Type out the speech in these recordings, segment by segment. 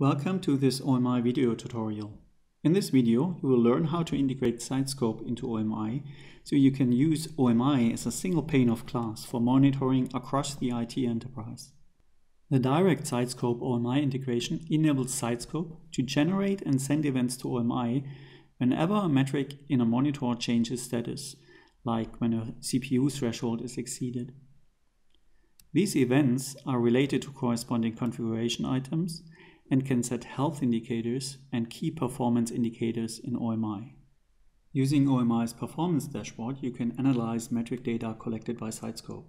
Welcome to this OMI video tutorial. In this video, you will learn how to integrate Sitescope into OMI so you can use OMI as a single pane of glass for monitoring across the IT enterprise. The direct Sitescope OMI integration enables Sitescope to generate and send events to OMI whenever a metric in a monitor changes status, like when a CPU threshold is exceeded. These events are related to corresponding configuration items and can set health indicators and key performance indicators in OMI. Using OMI's performance dashboard, you can analyze metric data collected by Sitescope.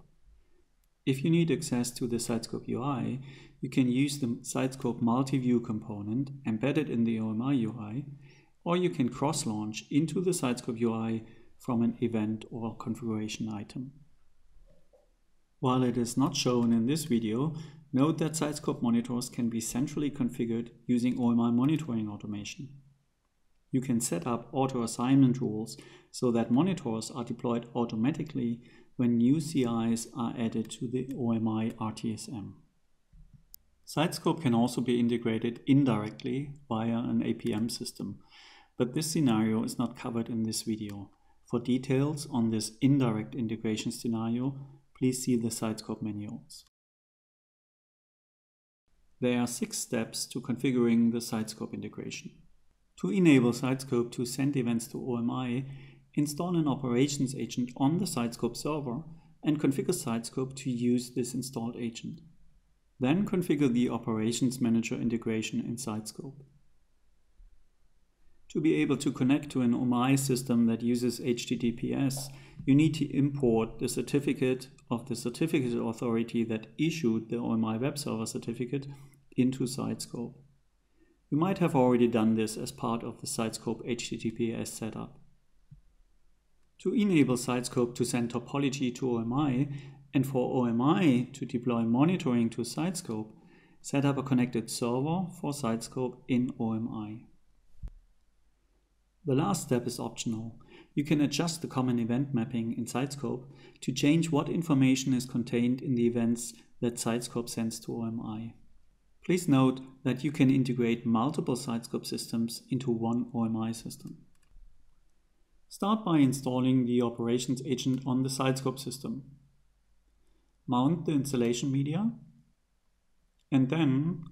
If you need access to the Sitescope UI, you can use the Sitescope multi-view component embedded in the OMI UI, or you can cross-launch into the Sitescope UI from an event or configuration item. While it is not shown in this video, note that Sitescope monitors can be centrally configured using OMI monitoring automation. You can set up auto-assignment rules so that monitors are deployed automatically when new CIs are added to the OMI RTSM. Sitescope can also be integrated indirectly via an APM system, but this scenario is not covered in this video. For details on this indirect integration scenario, please see the Sitescope manuals. There are six steps to configuring the Sitescope integration. To enable Sitescope to send events to OMI, install an operations agent on the Sitescope server and configure Sitescope to use this installed agent. Then configure the Operations Manager integration in Sitescope. To be able to connect to an OMI system that uses HTTPS, you need to import the certificate of the certificate authority that issued the OMI web server certificate into Sitescope. You might have already done this as part of the Sitescope HTTPS setup. To enable Sitescope to send topology to OMI and for OMI to deploy monitoring to Sitescope, set up a connected server for Sitescope in OMI. The last step is optional. You can adjust the common event mapping in Sitescope to change what information is contained in the events that Sitescope sends to OMI. Please note that you can integrate multiple Sitescope systems into one OMI system. Start by installing the operations agent on the Sitescope system. Mount the installation media and then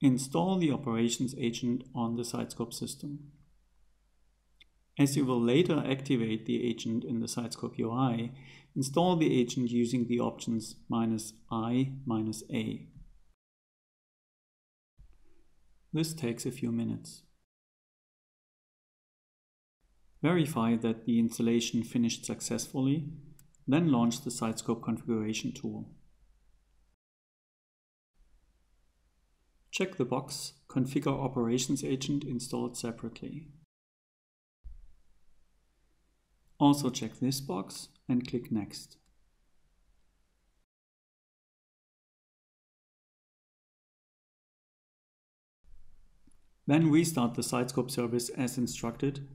install the operations agent on the Sitescope system. As you will later activate the agent in the Sitescope UI, install the agent using the options minus i minus a. This takes a few minutes. Verify that the installation finished successfully, then launch the Sitescope configuration tool. Check the box Configure Operations Agent installed separately. Also check this box and click Next. Then restart the Sitescope service as instructed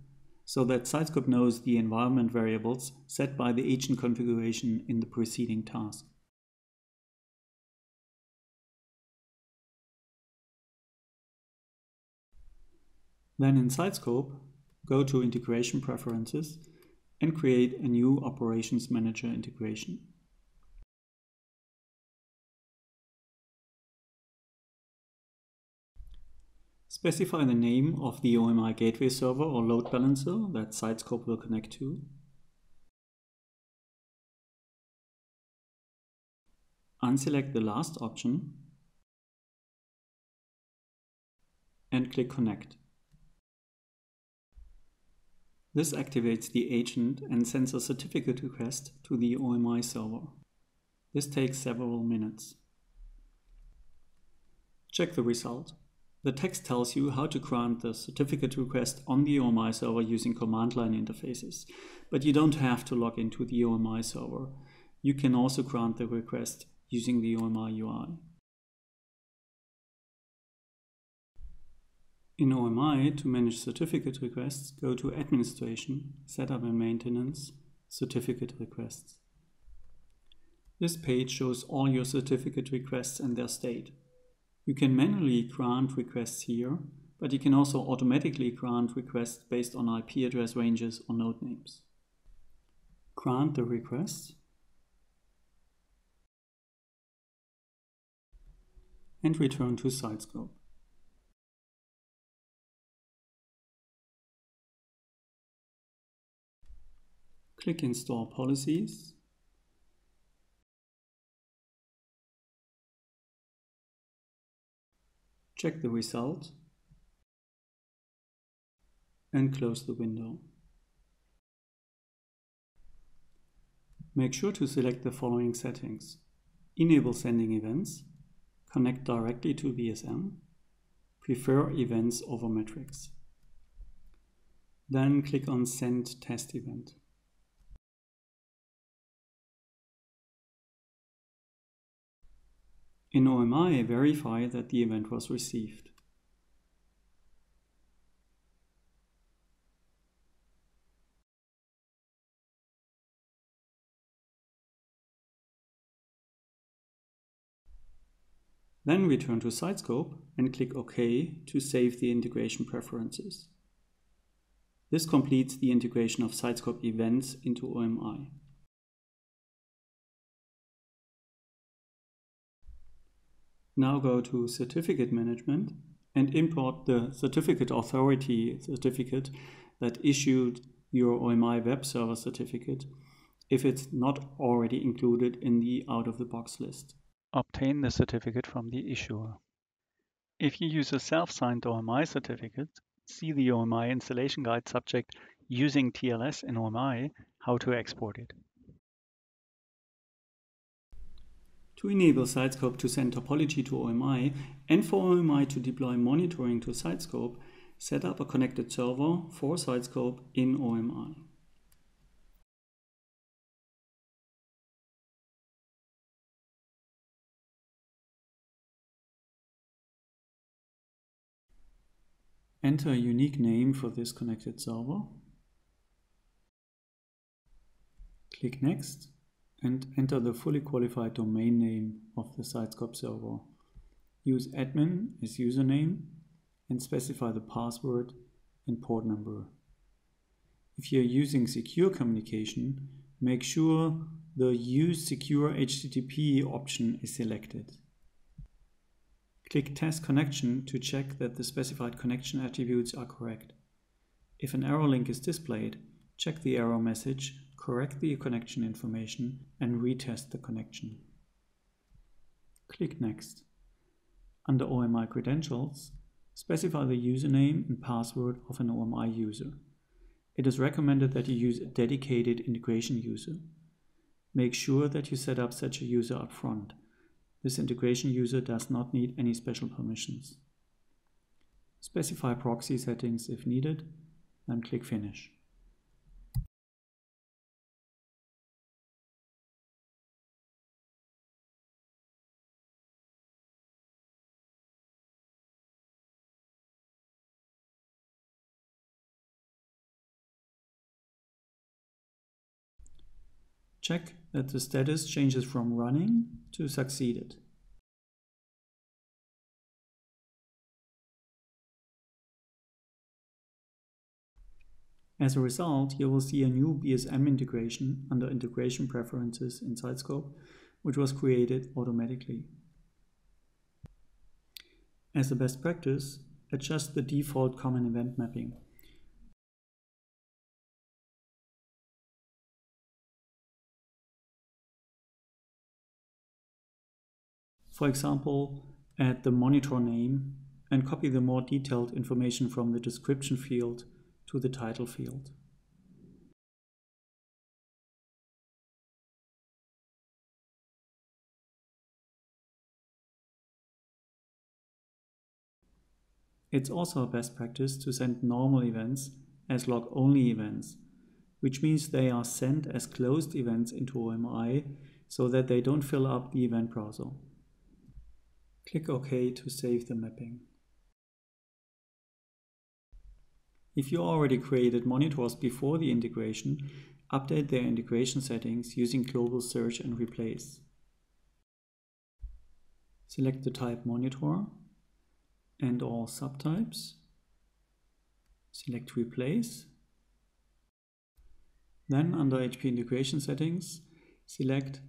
so that Sitescope knows the environment variables set by the agent configuration in the preceding task. Then in Sitescope, go to Integration Preferences and create a new Operations Manager integration. Specify the name of the OMI gateway server or load balancer that Sitescope will connect to. Unselect the last option and click Connect. This activates the agent and sends a certificate request to the OMI server. This takes several minutes. Check the result. The text tells you how to grant the certificate request on the OMI server using command line interfaces, but you don't have to log into the OMI server. You can also grant the request using the OMI UI. In OMI, to manage certificate requests, go to Administration, Setup and Maintenance, Certificate Requests. This page shows all your certificate requests and their state. You can manually grant requests here, but you can also automatically grant requests based on IP address ranges or node names. Grant the request and return to Sitescope. Click Install Policies. Check the result and close the window. Make sure to select the following settings. Enable sending events, connect directly to BSM, prefer events over metrics. Then click on Send Test Event. In OMI, verify that the event was received. Then return to Sitescope and click OK to save the integration preferences. This completes the integration of Sitescope events into OMI. Now go to Certificate Management and import the Certificate Authority certificate that issued your OMI web server certificate if it's not already included in the out-of-the-box list. Obtain the certificate from the issuer. If you use a self-signed OMI certificate, see the OMI installation guide subject using TLS in OMI, how to export it. To enable Sitescope to send topology to OMI and for OMI to deploy monitoring to Sitescope, set up a connected server for Sitescope in OMI. Enter a unique name for this connected server. Click Next and enter the fully qualified domain name of the Sitescope server. Use admin as username and specify the password and port number. If you're using secure communication, make sure the Use Secure HTTP option is selected. Click Test Connection to check that the specified connection attributes are correct. If an error link is displayed, check the error message correct the connection information and retest the connection. Click Next. Under OMI credentials, specify the username and password of an OMI user. It is recommended that you use a dedicated integration user. Make sure that you set up such a user up front. This integration user does not need any special permissions. Specify proxy settings if needed, then click Finish. Check that the status changes from running to succeeded. As a result, you will see a new BSM integration under Integration Preferences in Sitescope, which was created automatically. As a best practice, adjust the default common event mapping. For example, add the monitor name and copy the more detailed information from the description field to the title field. It's also a best practice to send normal events as log-only events, which means they are sent as closed events into OMI so that they don't fill up the event browser. Click OK to save the mapping. If you already created monitors before the integration, update their integration settings using global search and replace. Select the type monitor and all subtypes. Select replace. Then under HP integration settings, select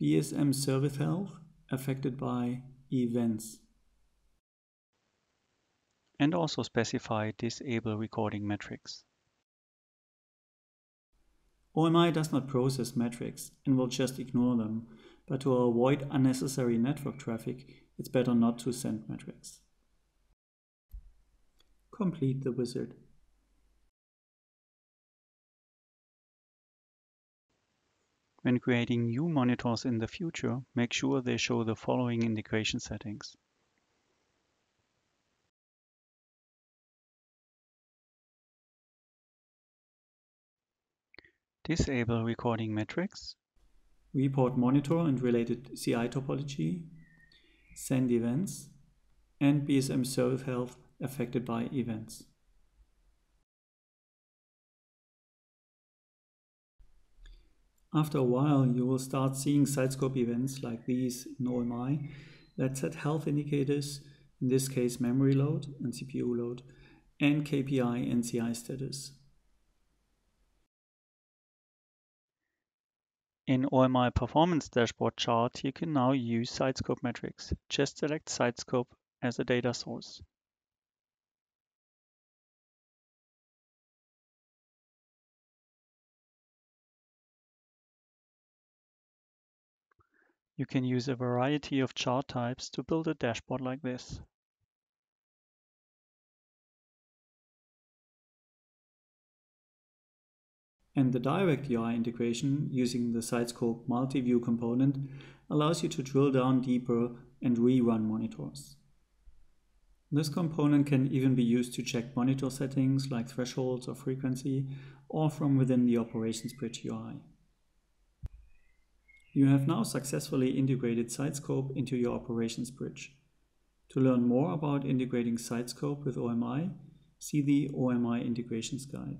BSM service health affected by events. And also specify disable recording metrics. OMI does not process metrics and will just ignore them, but to avoid unnecessary network traffic, it's better not to send metrics. Complete the wizard. When creating new monitors in the future, make sure they show the following integration settings. Disable recording metrics. Report monitor and related CI topology. Send events. And BSM service health affected by events. After a while, you will start seeing sitescope events like these in OMI that set health indicators, in this case memory load and CPU load, and KPI and CI status. In OMI Performance Dashboard chart, you can now use sitescope metrics. Just select sitescope as a data source. You can use a variety of chart types to build a dashboard like this. And the direct UI integration using the Sitescope multi-view component allows you to drill down deeper and rerun monitors. This component can even be used to check monitor settings like thresholds or frequency, or from within the Operations Bridge UI. You have now successfully integrated Sitescope into your operations bridge. To learn more about integrating Sitescope with OMI, see the OMI integrations guide.